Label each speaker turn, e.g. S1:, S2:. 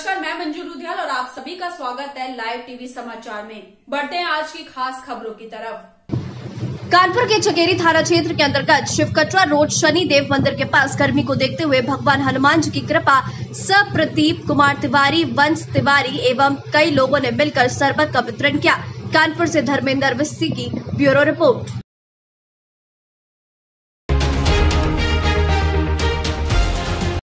S1: नमस्कार मई मंजूर लुधियाल और आप सभी का स्वागत है लाइव टीवी समाचार में। बढ़ते हैं आज की खास खबरों की तरफ़।
S2: कानपुर के चकेरी थाना क्षेत्र के अंतर्गत शिवकटरा रोड शनि देव मंदिर के पास गर्मी को देखते हुए भगवान हनुमान जी की कृपा सब प्रदीप कुमार तिवारी, वंश तिवारी एवं कई लोगों ने मिलकर शरबत का वितरण किया। कानपुर से धर्मेंद्र विस्सी की ब्यूरो रिपोर्ट।